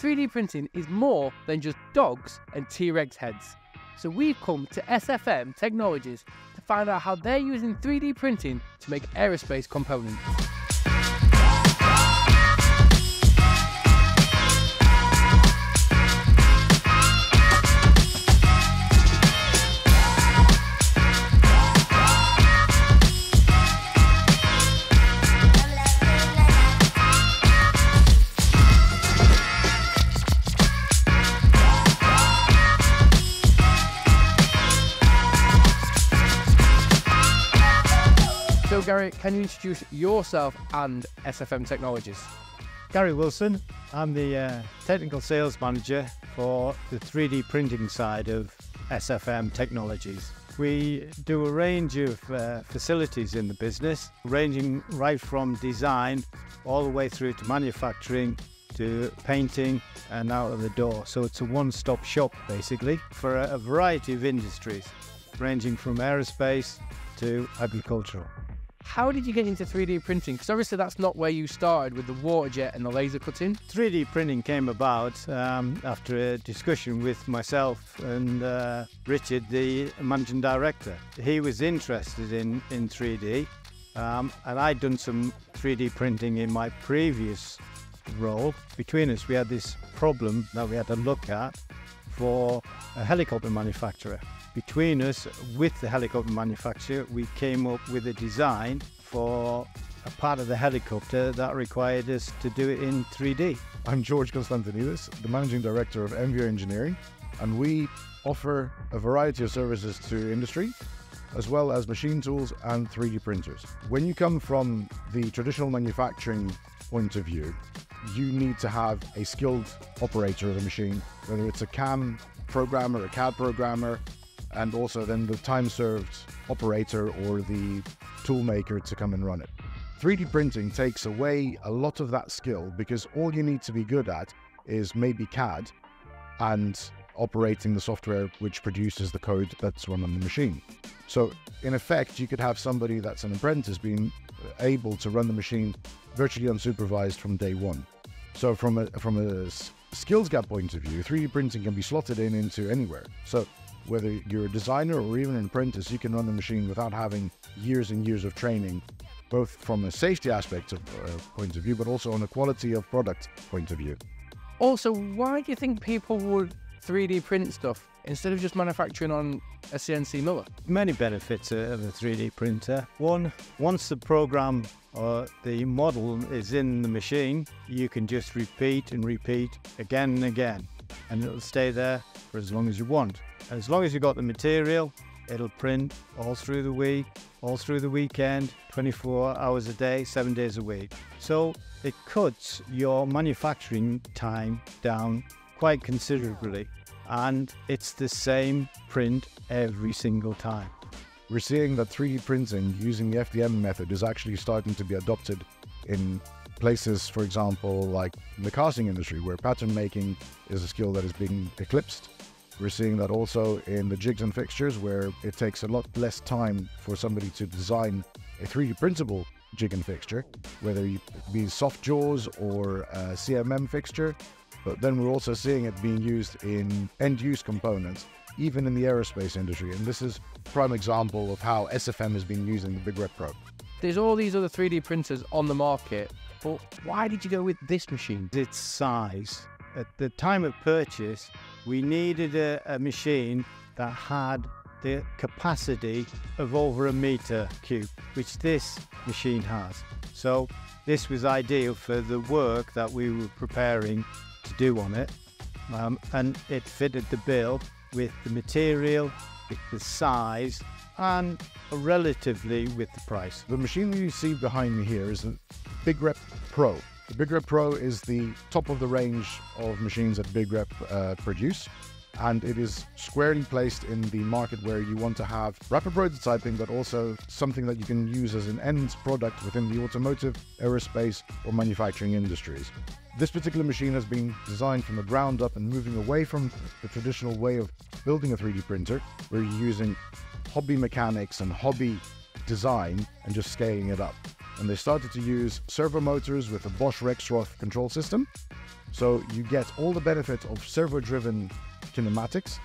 3D printing is more than just dogs and T Rex heads. So we've come to SFM Technologies to find out how they're using 3D printing to make aerospace components. So, Gary, can you introduce yourself and SFM Technologies? Gary Wilson. I'm the uh, technical sales manager for the 3D printing side of SFM Technologies. We do a range of uh, facilities in the business, ranging right from design all the way through to manufacturing to painting and out of the door. So it's a one stop shop basically for a, a variety of industries, ranging from aerospace to agricultural. How did you get into 3D printing? Because obviously that's not where you started with the water jet and the laser cutting. 3D printing came about um, after a discussion with myself and uh, Richard, the managing director. He was interested in, in 3D, um, and I'd done some 3D printing in my previous role. Between us, we had this problem that we had to look at for a helicopter manufacturer. Between us, with the helicopter manufacturer, we came up with a design for a part of the helicopter that required us to do it in 3D. I'm George Konstantinidis, the Managing Director of Emvio Engineering, and we offer a variety of services to industry, as well as machine tools and 3D printers. When you come from the traditional manufacturing point of view, you need to have a skilled operator of a machine, whether it's a CAM programmer, a CAD programmer, and also then the time served operator or the tool maker to come and run it. 3D printing takes away a lot of that skill because all you need to be good at is maybe CAD and operating the software which produces the code that's run on the machine. So, in effect, you could have somebody that's an apprentice being able to run the machine virtually unsupervised from day one. So, from a from a skills gap point of view, 3D printing can be slotted in into anywhere. So, whether you're a designer or even an apprentice, you can run the machine without having years and years of training, both from a safety aspect of, uh, point of view, but also on a quality of product point of view. Also, why do you think people would 3D print stuff instead of just manufacturing on a CNC miller? Many benefits of a 3D printer. One, once the program or the model is in the machine, you can just repeat and repeat again and again, and it'll stay there for as long as you want. As long as you've got the material, it'll print all through the week, all through the weekend, 24 hours a day, seven days a week. So it cuts your manufacturing time down quite considerably, and it's the same print every single time. We're seeing that 3D printing using the FDM method is actually starting to be adopted in places, for example, like the casting industry, where pattern making is a skill that is being eclipsed. We're seeing that also in the jigs and fixtures, where it takes a lot less time for somebody to design a 3D printable jig and fixture, whether it be soft jaws or a CMM fixture. But then we're also seeing it being used in end use components, even in the aerospace industry. And this is a prime example of how SFM has been using the BigRep PRO. There's all these other 3D printers on the market, but why did you go with this machine? Its size. At the time of purchase, we needed a, a machine that had the capacity of over a meter cube, which this machine has. So this was ideal for the work that we were preparing to do on it. Um, and it fitted the bill with the material, with the size, and relatively with the price. The machine that you see behind me here is a Big Rep Pro. The BigRep PRO is the top of the range of machines that BigRep uh, produce. And it is squarely placed in the market where you want to have rapid prototyping, but also something that you can use as an end product within the automotive, aerospace, or manufacturing industries. This particular machine has been designed from the ground up and moving away from the traditional way of building a 3D printer, where you're using hobby mechanics and hobby design and just scaling it up. And they started to use servo motors with a Bosch Rexroth control system. So you get all the benefits of servo-driven kinematics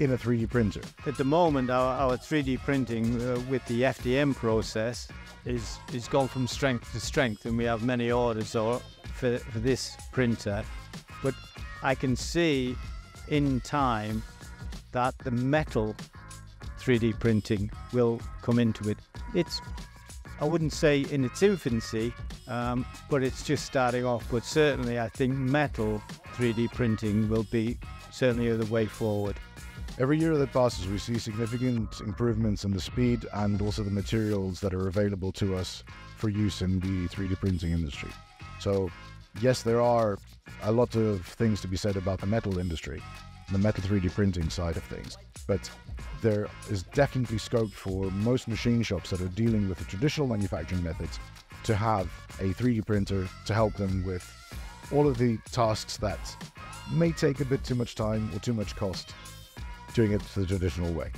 in a 3D printer. At the moment, our, our 3D printing uh, with the FDM process is is gone from strength to strength, and we have many orders or, for, for this printer. But I can see in time that the metal 3D printing will come into it. It's I wouldn't say in its infancy, um, but it's just starting off. But certainly, I think metal 3D printing will be certainly the way forward. Every year that passes, we see significant improvements in the speed and also the materials that are available to us for use in the 3D printing industry. So, yes, there are a lot of things to be said about the metal industry, the metal 3D printing side of things, but there is definitely scope for most machine shops that are dealing with the traditional manufacturing methods to have a 3D printer to help them with all of the tasks that may take a bit too much time or too much cost doing it the traditional way.